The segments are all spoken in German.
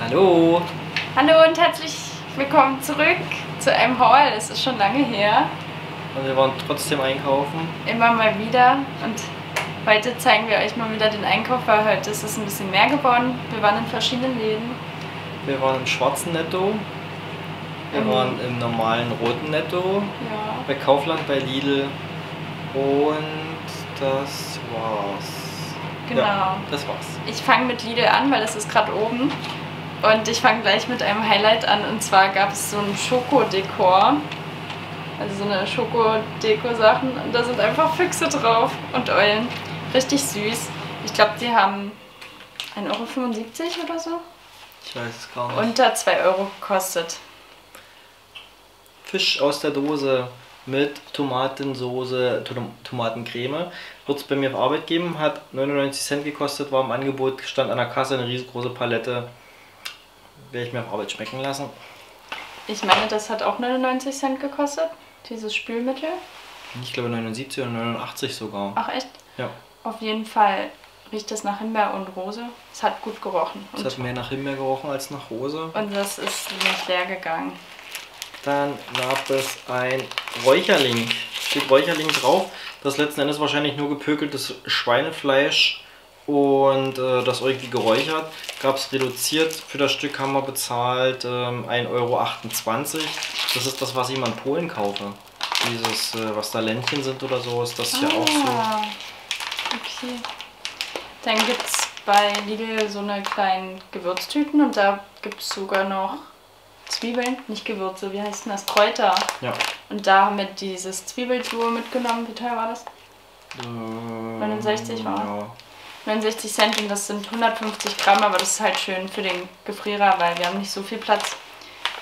Hallo! Hallo und herzlich willkommen zurück zu einem Haul. Es ist schon lange her. Und wir waren trotzdem einkaufen. Immer mal wieder. Und heute zeigen wir euch mal wieder den Einkauf, weil heute ist es ein bisschen mehr geworden. Wir waren in verschiedenen Läden. Wir waren im schwarzen Netto. Wir Im- waren im normalen roten Netto. Ja. Bei Kaufland, bei Lidl. Und das war's. Genau. Ja, das war's. Ich fange mit Lidl an, weil das ist gerade oben. Und ich fange gleich mit einem Highlight an. Und zwar gab es so ein Schokodekor. Also so eine Schokodeko-Sachen. Und da sind einfach Füchse drauf und Eulen. Richtig süß. Ich glaube, die haben 1,75 Euro oder so. Ich weiß es gar nicht. Unter 2 Euro gekostet. Fisch aus der Dose mit Tomatensoße, Tom- Tomatencreme. Wird es bei mir auf Arbeit geben, hat 99 Cent gekostet, war im Angebot, stand an der Kasse eine riesengroße Palette. Werde ich mir auf Arbeit schmecken lassen. Ich meine, das hat auch 99 Cent gekostet. Dieses Spülmittel. Ich glaube 79 oder 89 sogar. Ach echt? Ja, Auf jeden Fall riecht es nach Himbeer und Rose. Es hat gut gerochen. es hat mehr nach Himbeer gerochen als nach Rose. und das ist nicht leer gegangen. Dann gab es ein Räucherling. Steht Räucherling drauf. Das letzten Endes wahrscheinlich nur gepökeltes Schweinefleisch und äh, das irgendwie geräuchert. Gab es reduziert. Für das Stück haben wir bezahlt ähm, 1,28 Euro. Das ist das, was ich mal in Polen kaufe. Dieses, äh, was da Ländchen sind oder so, ist das hier auch so. Ah, Okay. Dann gibt es bei Lidl so eine kleinen Gewürztüten und da gibt es sogar noch Zwiebeln, nicht Gewürze, wie heißt denn das? Kräuter. Ja. Und da haben wir dieses Zwiebelduo mitgenommen. Wie teuer war das? Ähm, 69 war. Ja. 69 Cent und das sind 150 Gramm, aber das ist halt schön für den Gefrierer, weil wir haben nicht so viel Platz.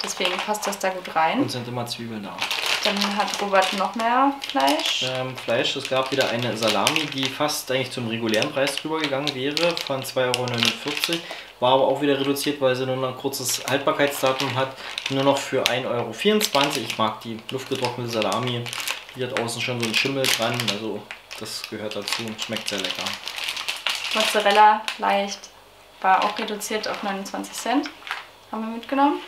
Deswegen passt das da gut rein. Und sind immer Zwiebeln da. Dann hat Robert noch mehr Fleisch. Ähm, Fleisch, es gab wieder eine Salami, die fast eigentlich zum regulären Preis drüber gegangen wäre, von 2,49 Euro. War aber auch wieder reduziert, weil sie nur noch ein kurzes Haltbarkeitsdatum hat. Nur noch für 1,24 Euro. Ich mag die luftgetrocknete Salami. Die hat außen schon so einen Schimmel dran, also das gehört dazu. Schmeckt sehr lecker. Mozzarella leicht war auch reduziert auf 29 Cent. Haben wir mitgenommen.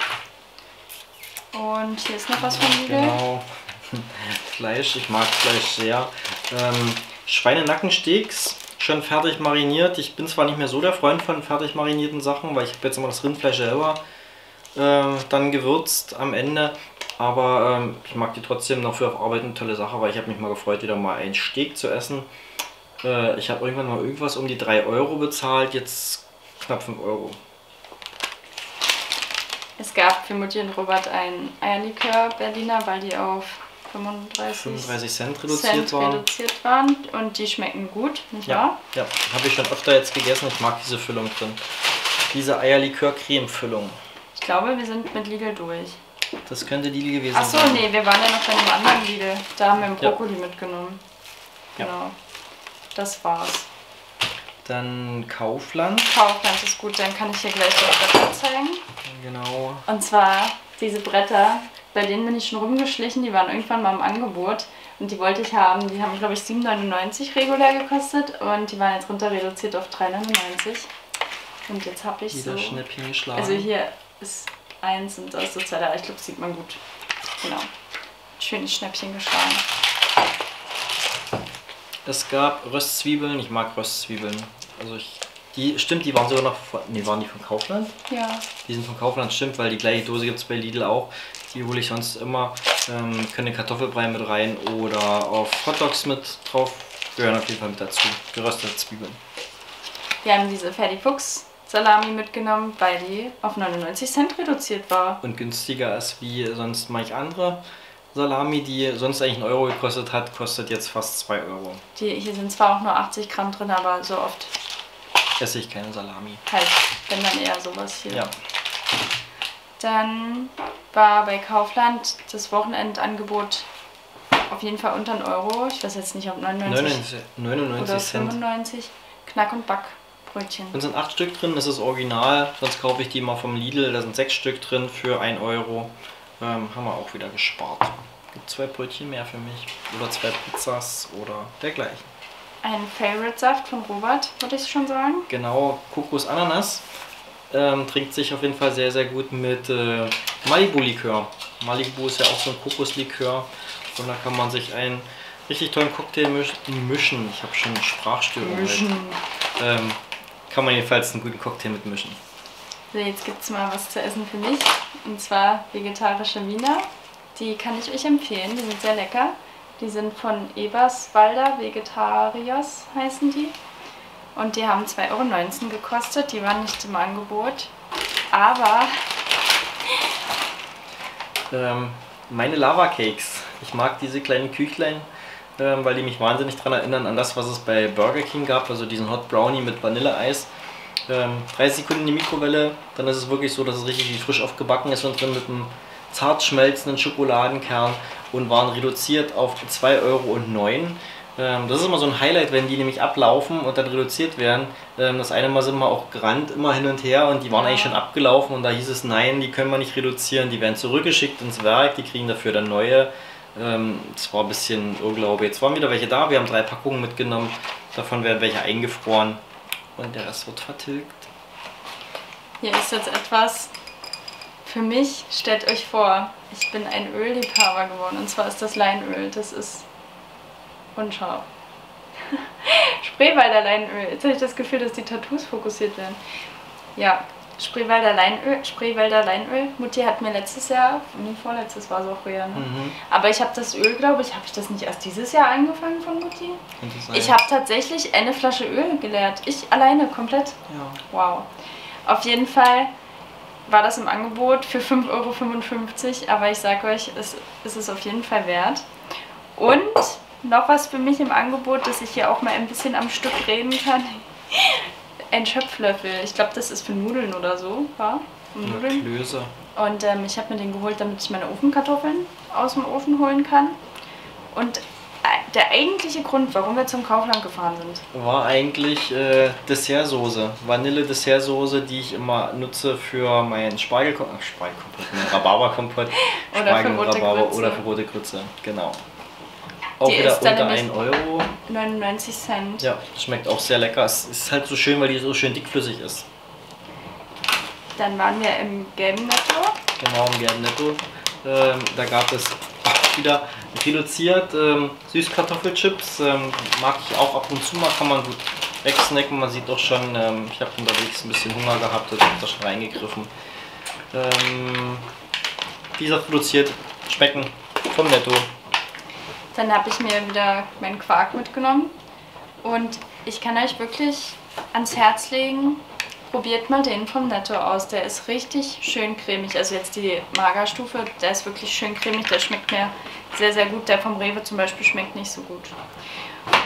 Und hier ist noch was von Lidl. Genau. Fleisch, ich mag Fleisch sehr. Ähm, Schweinenackensteaks, schon fertig mariniert. Ich bin zwar nicht mehr so der Freund von fertig marinierten Sachen, weil ich habe jetzt immer das Rindfleisch selber äh, dann gewürzt am Ende. Aber ähm, ich mag die trotzdem noch für auf Arbeit eine tolle Sache, weil ich habe mich mal gefreut, wieder mal ein Steak zu essen. Äh, ich habe irgendwann mal irgendwas um die 3 Euro bezahlt, jetzt knapp 5 Euro. Es gab für Mutti und Robert ein Eierlikör Berliner, weil die auf 35, 35 Cent reduziert Cent waren. reduziert waren. Und die schmecken gut, nicht Ja, wahr? ja habe ich schon öfter jetzt gegessen. Ich mag diese Füllung drin. Diese Eierlikör-Creme-Füllung. Ich glaube, wir sind mit Lidl durch. Das könnte die gewesen Achso, sein. nee, wir waren ja noch bei einem anderen Lidl. Da haben wir einen Ja. Brokkoli mitgenommen. Ja. Das war's. Dann Kaufland. Kaufland ist gut, dann kann ich hier gleich das Bretter zeigen. Genau. Und zwar diese Bretter, bei denen bin ich schon rumgeschlichen, die waren irgendwann mal im Angebot und die wollte ich haben. Die haben, glaube ich, 7,99 regulär gekostet und die waren jetzt runter reduziert auf 3,99. Und jetzt habe ich Wieder so. Schnäppchen geschlagen. Also hier ist eins und da ist so zwei da. Ich glaube, sieht man gut. Genau. Schönes Schnäppchen geschlagen. Es gab Röstzwiebeln. Ich mag Röstzwiebeln. Also ich. Die, stimmt, die waren sogar noch von. Nee, waren die von Kaufland? Ja. Die sind von Kaufland, stimmt, weil die gleiche Dose gibt es bei Lidl auch. Die hole ich sonst immer. Ähm, können Kartoffelbrei mit rein oder auf Hotdogs mit drauf. Gehören auf jeden Fall mit dazu. Geröstete Zwiebeln. Wir haben diese Ferdi Fuchs Salami mitgenommen, weil die auf 99 Cent reduziert war. und günstiger ist wie sonst manch andere Salami, die sonst eigentlich einen Euro gekostet hat, kostet jetzt fast 2 Euro. Die, hier sind zwar auch nur 80 Gramm drin, aber so oft Esse ich keine Salami. halt, wenn dann eher sowas hier. Ja, Dann war bei Kaufland das Wochenendangebot auf jeden Fall unter einen Euro. Ich weiß jetzt nicht, ob 99 99, 99 oder Cent. 95. Knack- und Backbrötchen. Und sind 8 Stück drin, das ist original, sonst kaufe ich die mal vom Lidl, da sind 6 Stück drin für 1 Euro. Ähm, haben wir auch wieder gespart. Gibt zwei Brötchen mehr für mich. Oder zwei Pizzas oder dergleichen. Ein Favorite-Saft von Robert, würde ich schon sagen. Genau, Kokos Ananas. ähm, trinkt sich auf jeden Fall sehr, sehr gut mit äh, Malibu-Likör. Malibu ist ja auch so ein Kokoslikör und da kann man sich einen richtig tollen Cocktail misch mischen. Ich habe schon Sprachstörungen. Mischen. Ähm, kann man jedenfalls einen guten Cocktail mitmischen. So, jetzt gibt es mal was zu essen für mich. Und zwar vegetarische Wiener. Die kann ich euch empfehlen. Die sind sehr lecker. Die sind von Eberswalder Vegetariers heißen die. Und die haben 2,19 Euro gekostet. Die waren nicht im Angebot. Aber Ähm, meine Lava Cakes. Ich mag diese kleinen Küchlein, ähm, weil die mich wahnsinnig daran erinnern an das, was es bei Burger King gab, also diesen Hot Brownie mit Vanilleeis. Ähm, 30 Sekunden in die Mikrowelle, dann ist es wirklich so, dass es richtig frisch aufgebacken ist und drin mit einem zart schmelzenden Schokoladenkern und waren reduziert auf 2,09 Euro. Ähm, das ist immer so ein Highlight, wenn die nämlich ablaufen und dann reduziert werden. Ähm, das eine Mal sind wir auch gerannt, immer hin und her und die waren eigentlich schon abgelaufen und da hieß es, nein, die können wir nicht reduzieren, die werden zurückgeschickt ins Werk, die kriegen dafür dann neue. Ähm, Es war ein bisschen Irrglaube. Jetzt waren wieder welche da, wir haben drei Packungen mitgenommen, davon werden welche eingefroren und der Rest wird vertilgt. hier ist jetzt etwas für mich. Stellt euch vor, ich bin ein Ölliebhaber geworden. Und zwar ist das Leinöl. Das ist unscharf. Spreewalder Leinöl. Jetzt habe ich das Gefühl, dass die Tattoos fokussiert werden. Ja, Spreewalder Leinöl. Spreewälder Leinöl. Mutti hat mir letztes Jahr, nee, vorletztes war es auch früher, ne? Mhm. Aber ich habe das Öl, glaube ich, habe ich das nicht erst dieses Jahr angefangen von Mutti? Ich habe tatsächlich eine Flasche Öl geleert. Ich alleine, komplett. Ja. Wow. Auf jeden Fall war das im Angebot für 5,55 Euro, aber ich sage euch, es ist es auf jeden Fall wert. Und noch was für mich im Angebot, dass ich hier auch mal ein bisschen am Stück reden kann. Ein Schöpflöffel. Ich glaube, das ist für Nudeln oder so, war? Nudeln. Klöße. Und ähm, ich habe mir den geholt, damit ich meine Ofenkartoffeln aus dem Ofen holen kann. Und äh, der eigentliche Grund, warum wir zum Kaufland gefahren sind, war eigentlich äh, Dessertsoße. Vanille-Dessertsoße, die ich immer nutze für meinen Spargelkompott, Spargelkompott, Rhabarberkompott, Oder Spargel für und rote Grütze. oder für rote Grütze, genau. Auch Die wieder unter nämlich- 1 Euro. 99 Cent. Ja, schmeckt auch sehr lecker. Es ist halt so schön, weil die so schön dickflüssig ist. Dann waren wir im gelben Netto. Genau, im gelben Netto. Ähm, da gab es wieder reduziert ähm, Süßkartoffelchips. Ähm, mag ich auch ab und zu mal, kann man gut wegsnacken. Man sieht doch schon, ähm, ich habe unterwegs ein bisschen Hunger gehabt und habe da schon reingegriffen. Ähm, wie gesagt, reduziert, schmecken vom Netto. Dann habe ich mir wieder meinen Quark mitgenommen. Und ich kann euch wirklich ans Herz legen, probiert mal den vom Netto aus. Der ist richtig schön cremig. Also jetzt die Magerstufe, der ist wirklich schön cremig. Der schmeckt mir sehr, sehr gut. Der vom Rewe zum Beispiel schmeckt nicht so gut.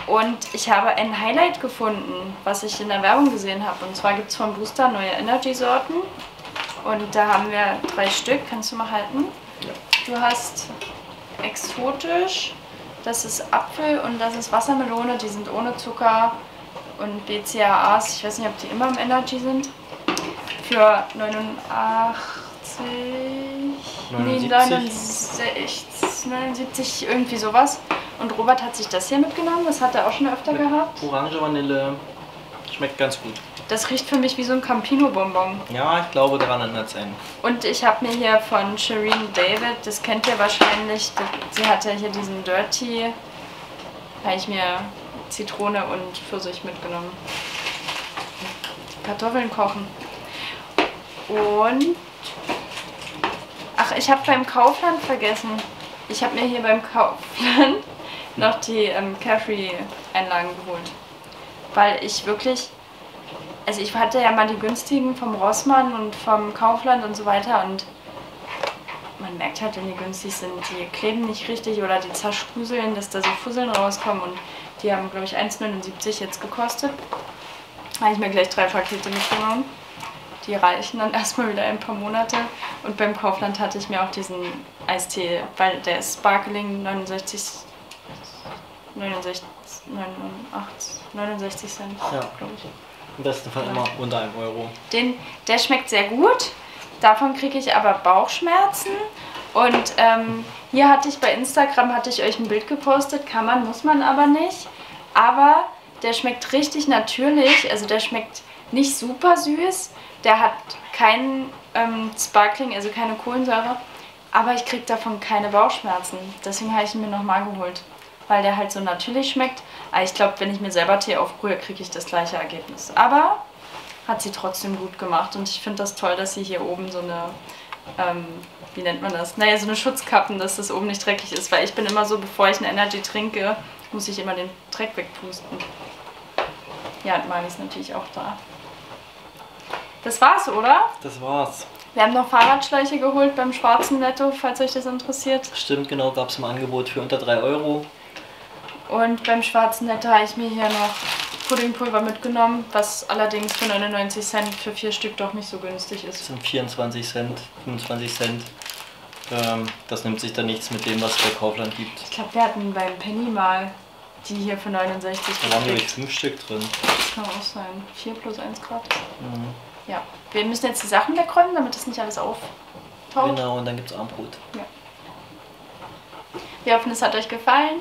Und ich habe ein Highlight gefunden, was ich in der Werbung gesehen habe. Und zwar gibt es von Booster neue Energy-Sorten. Und da haben wir drei Stück. Kannst du mal halten? Du hast exotisch, das ist Apfel und das ist Wassermelone. Die sind ohne Zucker und BCAAs. Ich weiß nicht, ob die immer im Energy sind. Für 89, nee, 79. 69, 79, irgendwie sowas. Und Robert hat sich das hier mitgenommen. Das hat er auch schon öfter gehabt. Orange Vanille. Schmeckt ganz gut. Das riecht für mich wie so ein Campino-Bonbon. Ja, ich glaube, daran erinnert es einen. Und ich habe mir hier von Shireen David, das kennt ihr wahrscheinlich, sie hatte hier diesen Dirty, habe ich mir Zitrone und Pfirsich mitgenommen. Kartoffeln kochen. Und. Ach, ich habe beim Kaufland vergessen. Ich habe mir hier beim Kaufland noch die ähm, Carefree-Einlagen geholt. Weil ich wirklich. Also, ich hatte ja mal die günstigen vom Rossmann und vom Kaufland und so weiter und man merkt halt, wenn die günstig sind, die kleben nicht richtig oder die zerspruseln, dass da so Fusseln rauskommen und die haben, glaube ich, 1,79 jetzt gekostet. Habe ich mir gleich drei Pakete mitgenommen. Die reichen dann erstmal wieder ein paar Monate. Und beim Kaufland hatte ich mir auch diesen Eistee, weil der ist Sparkling 69, 69, 89, 69 Cent, Ja. glaube ich. Im besten Fall immer unter einem Euro. Den, der schmeckt sehr gut. Davon kriege ich aber Bauchschmerzen. Und ähm, hier hatte ich bei Instagram hatte ich euch ein Bild gepostet. Kann man, muss man aber nicht. Aber der schmeckt richtig natürlich. Also der schmeckt nicht super süß. Der hat keinen ähm, Sparkling, also keine Kohlensäure. Aber ich kriege davon keine Bauchschmerzen. Deswegen habe ich ihn mir nochmal geholt. Weil der halt so natürlich schmeckt. Aber ich glaube, wenn ich mir selber Tee aufbrühe, kriege ich das gleiche Ergebnis. Aber hat sie trotzdem gut gemacht. Und ich finde das toll, dass sie hier oben so eine, ähm, wie nennt man das? Naja, so eine Schutzkappen, dass das oben nicht dreckig ist. Weil ich bin immer so, bevor ich eine Energy trinke, muss ich immer den Dreck wegpusten. Ja, und Mali ist natürlich auch da. Das war's, oder? Das war's. Wir haben noch Fahrradschläuche geholt beim Schwarzen Netto, falls euch das interessiert. Stimmt, genau, gab es im Angebot für unter 3 Euro. Und beim Schwarzen Netto habe ich mir hier noch Puddingpulver mitgenommen, was allerdings für 99 Cent für vier Stück doch nicht so günstig Das ist. sind 24 Cent, 25 Cent. Ähm, das nimmt sich dann nichts mit dem, was es bei Kaufland gibt. Ich glaube, wir hatten beim Penny mal die hier für 69 Da waren, glaube ich, gekriegt. fünf Stück drin. Das kann auch sein. 4 plus 1 Grad. Mhm. Ja. Wir müssen jetzt die Sachen wegräumen, damit das nicht alles auftaucht. Genau, und dann gibt es Armbrot. Wir hoffen, es hat euch gefallen.